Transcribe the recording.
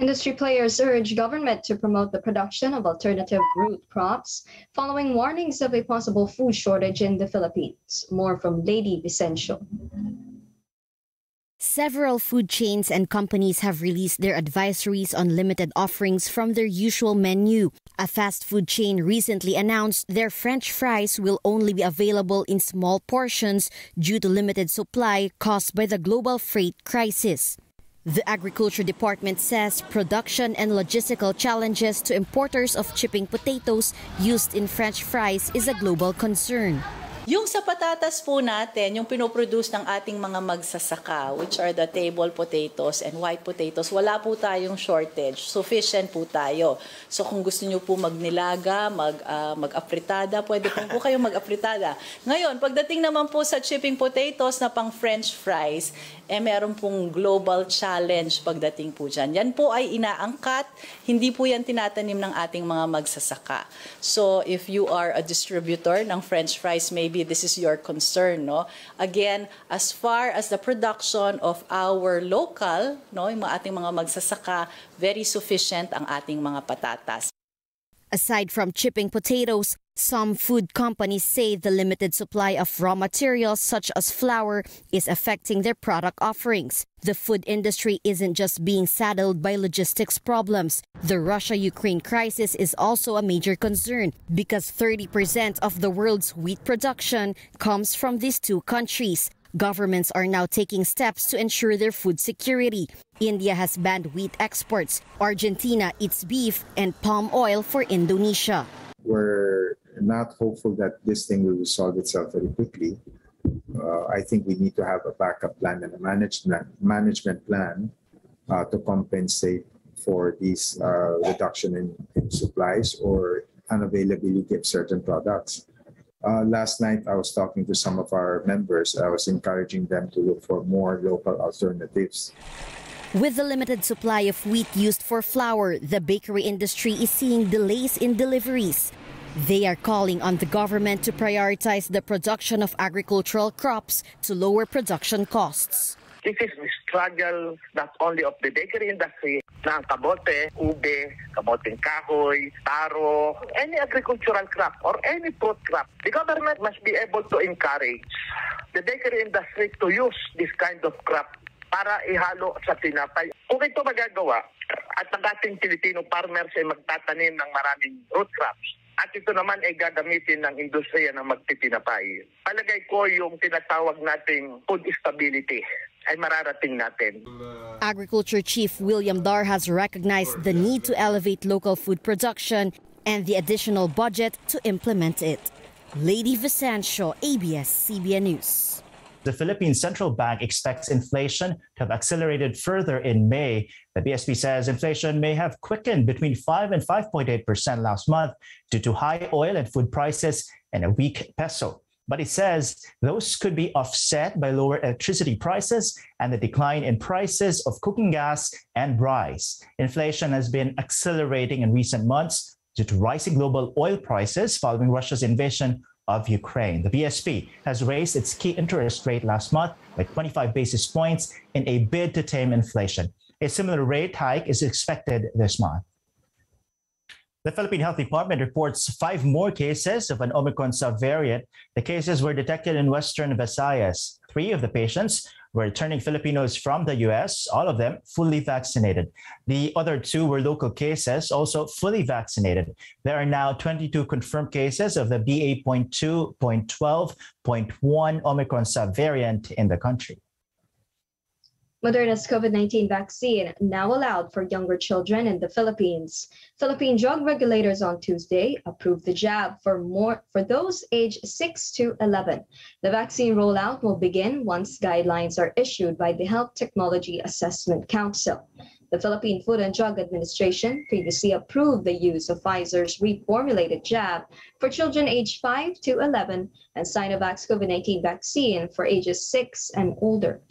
Industry players urge government to promote the production of alternative root crops following warnings of a possible food shortage in the Philippines. More from Lady Vicencio. Several food chains and companies have released their advisories on limited offerings from their usual menu. A fast food chain recently announced their French fries will only be available in small portions due to limited supply caused by the global freight crisis. The Agriculture Department says production and logistical challenges to importers of chipping potatoes used in French fries is a global concern. Yung sa patatas po natin, yung pinoproduce ng ating mga magsasaka, which are the table potatoes and white potatoes, wala po tayong shortage. Sufficient po tayo. So kung gusto niyo po magnilaga, mag, uh, mag-apritada, pwede po po kayong mag-apritada. Ngayon, pagdating naman po sa chipping potatoes na pang french fries, eh meron pong global challenge pagdating po dyan. Yan po ay inaangkat, hindi po yan tinatanim ng ating mga magsasaka. So if you are a distributor ng french fries, maybe this is your concern. No? Again, as far as the production of our local, no, yung ating mga magsasaka, very sufficient ang ating mga patatas. Aside from chipping potatoes, some food companies say the limited supply of raw materials such as flour is affecting their product offerings. The food industry isn't just being saddled by logistics problems. The Russia Ukraine crisis is also a major concern because 30% of the world's wheat production comes from these two countries. Governments are now taking steps to ensure their food security. India has banned wheat exports. Argentina eats beef and palm oil for Indonesia. We're not hopeful that this thing will resolve itself very quickly. Uh, I think we need to have a backup plan and a management management plan uh, to compensate for this uh, reduction in, in supplies or unavailability of certain products. Uh, last night, I was talking to some of our members. I was encouraging them to look for more local alternatives. With the limited supply of wheat used for flour, the bakery industry is seeing delays in deliveries. They are calling on the government to prioritize the production of agricultural crops to lower production costs. This is the struggle not only of the bakery industry, ng kabote, ube, kaboteng kahoy, taro, any agricultural crop or any fruit crop. The government must be able to encourage the bakery industry to use this kind of crop para ihalo sa tinapay. Kung ito magagawa at ang ating Filipino farmers ay magtatanim ng maraming root crops, at ito naman ay gagamitin ng industriya ng magtitinapay. Palagay ko yung tinatawag nating food stability ay mararating natin. Agriculture Chief William Dar has recognized the need to elevate local food production and the additional budget to implement it. Lady Vicencio, ABS-CBN News. The Philippine Central Bank expects inflation to have accelerated further in May. The BSP says inflation may have quickened between 5 and 5.8% last month due to high oil and food prices and a weak peso. But it says those could be offset by lower electricity prices and the decline in prices of cooking gas and rice. Inflation has been accelerating in recent months due to rising global oil prices following Russia's invasion of Ukraine. The BSP has raised its key interest rate last month by 25 basis points in a bid to tame inflation. A similar rate hike is expected this month. The Philippine Health Department reports five more cases of an Omicron subvariant. The cases were detected in Western Visayas. Three of the patients were returning Filipinos from the US, all of them fully vaccinated. The other two were local cases, also fully vaccinated. There are now 22 confirmed cases of the BA.2.12.1 Omicron subvariant in the country. Moderna's COVID-19 vaccine now allowed for younger children in the Philippines. Philippine drug regulators on Tuesday approved the jab for more for those aged 6 to 11. The vaccine rollout will begin once guidelines are issued by the Health Technology Assessment Council. The Philippine Food and Drug Administration previously approved the use of Pfizer's reformulated jab for children aged 5 to 11 and Sinovac's COVID-19 vaccine for ages 6 and older.